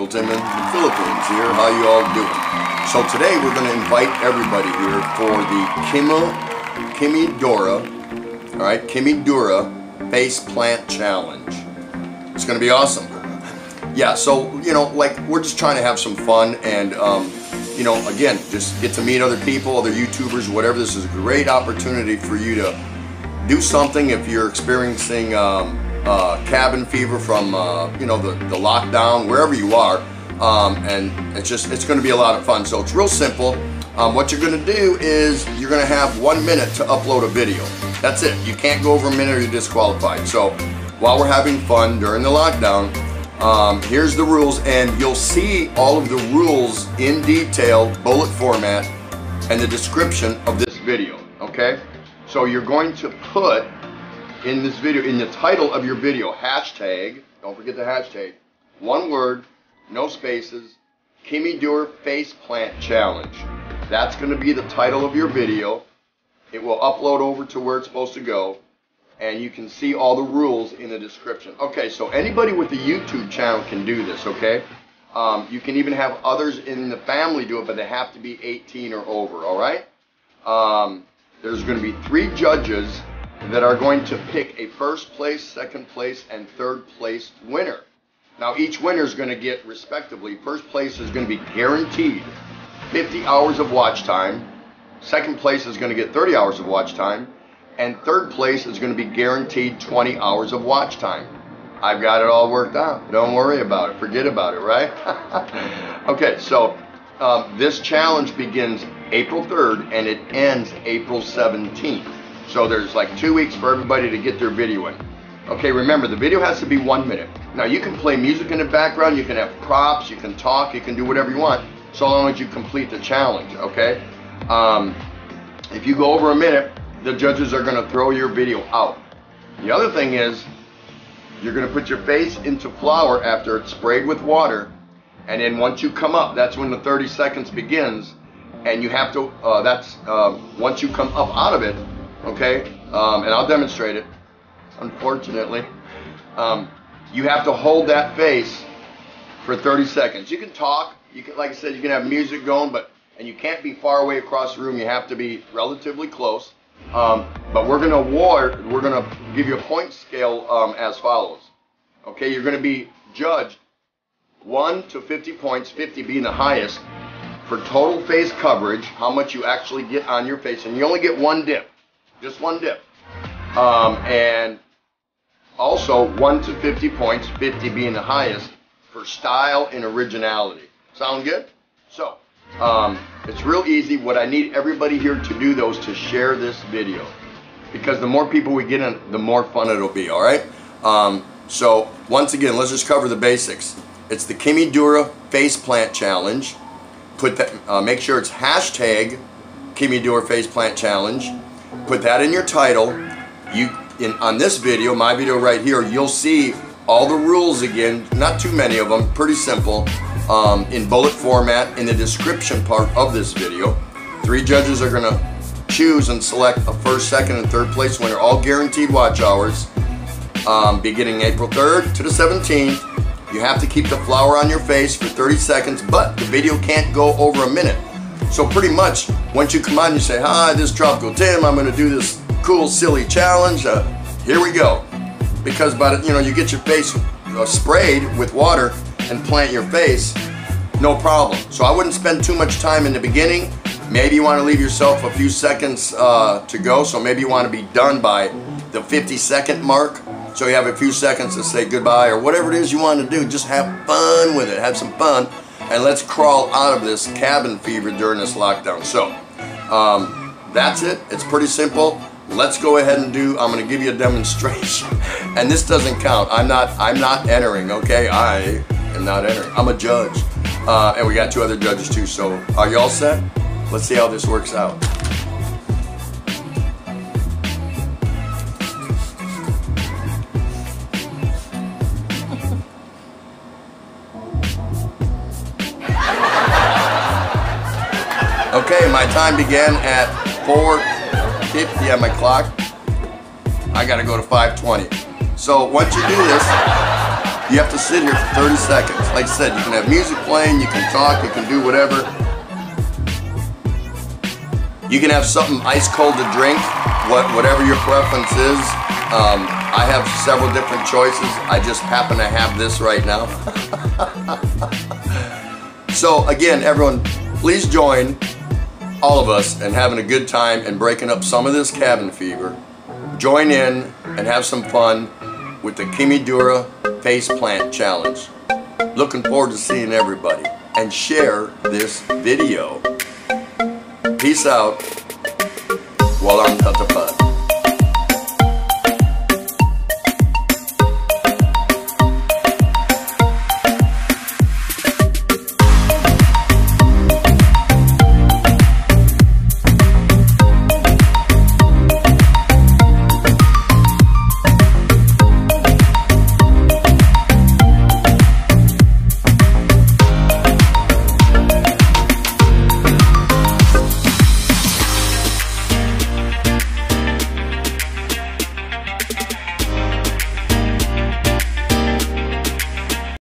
guys? Tropical Tim in the Philippines here. How you all doing? So today we're going to invite everybody here for the Kima, Kimidura, all right, Kimidura Face Plant Challenge. It's going to be awesome. Yeah, so, you know, like, we're just trying to have some fun and, um, you know, again, just get to meet other people, other YouTubers, whatever. This is a great opportunity for you to do something if you're experiencing um, uh, cabin fever from uh, you know the, the lockdown wherever you are um, and it's just it's going to be a lot of fun. So it's real simple. Um, what you're going to do is you're going to have one minute to upload a video. That's it. You can't go over a minute or you're disqualified. So while we're having fun during the lockdown um, here's the rules and you'll see all of the rules in detail bullet format and the description of this video okay? So you're going to put in this video, in the title of your video, hashtag, don't forget the hashtag, one word, no spaces, Kimidura Face Plant Challenge. That's going to be the title of your video. It will upload over to where it's supposed to go. And you can see all the rules in the description. Okay, so anybody with a YouTube channel can do this, okay? Um, you can even have others in the family do it, but they have to be 18 or over, all right? Um, there's going to be three judges that are going to pick a first place, second place, and third place winner. Now, each winner is going to get, respectively, first place is going to be guaranteed 50 hours of watch time, second place is going to get 30 hours of watch time, and third place is going to be guaranteed 20 hours of watch time. I've got it all worked out. Don't worry about it. Forget about it, right? okay, so um, this challenge begins April 3rd and it ends April 17th. So there's like two weeks for everybody to get their video in. Okay, remember the video has to be one minute. Now you can play music in the background, you can have props, you can talk, you can do whatever you want, so long as you complete the challenge, okay? Um, if you go over a minute, the judges are gonna throw your video out. The other thing is, you're gonna put your face into flour after it's sprayed with water, and then once you come up, that's when the 30 seconds begins, and you have to, uh, that's, uh, once you come up out of it, okay, um, and I'll demonstrate it, unfortunately, um, you have to hold that face for 30 seconds. You can talk, you can, like I said, you can have music going, but, and you can't be far away across the room, you have to be relatively close. Um, but we're going to award, we're going to give you a point scale um, as follows. Okay, you're going to be judged 1 to 50 points, 50 being the highest, for total face coverage, how much you actually get on your face, and you only get one dip, just one dip. Um, and also 1 to 50 points, 50 being the highest, for style and originality. Sound good? So, um, it's real easy. What I need everybody here to do, though, is to share this video. Because the more people we get in, the more fun it'll be, all right? Um, so, once again, let's just cover the basics. It's the Kimidura Face Plant Challenge put that, uh, make sure it's hashtag Kimidura Face Plant Challenge. Put that in your title. You in on this video, my video right here, you'll see all the rules again. Not too many of them, pretty simple. Um, in bullet format in the description part of this video. Three judges are gonna choose and select a first, second, and third place winner, all guaranteed watch hours, um, beginning April 3rd to the 17th. You have to keep the flour on your face for 30 seconds, but the video can't go over a minute. So pretty much, once you come on, you say, hi, this is Tropical Tim, I'm gonna do this cool, silly challenge. Uh, here we go. Because by the, you know, you get your face uh, sprayed with water and plant your face, no problem. So I wouldn't spend too much time in the beginning. Maybe you wanna leave yourself a few seconds uh, to go, so maybe you wanna be done by the 50 second mark so you have a few seconds to say goodbye or whatever it is you want to do. Just have fun with it. Have some fun. And let's crawl out of this cabin fever during this lockdown. So um, that's it. It's pretty simple. Let's go ahead and do, I'm to give you a demonstration. And this doesn't count. I'm not, I'm not entering, okay? I am not entering. I'm a judge. Uh, and we got two other judges too. So are you all set? Let's see how this works out. Okay, my time began at 4.50 on my clock. I gotta go to 5.20. So once you do this, You have to sit here for 30 seconds. Like I said, you can have music playing, you can talk, you can do whatever. You can have something ice cold to drink, what, whatever your preference is. Um, I have several different choices. I just happen to have this right now. so again, everyone, please join all of us and having a good time and breaking up some of this cabin fever. Join in and have some fun with the Kimidura Face Plant Challenge. Looking forward to seeing everybody and share this video. Peace out while I'm at the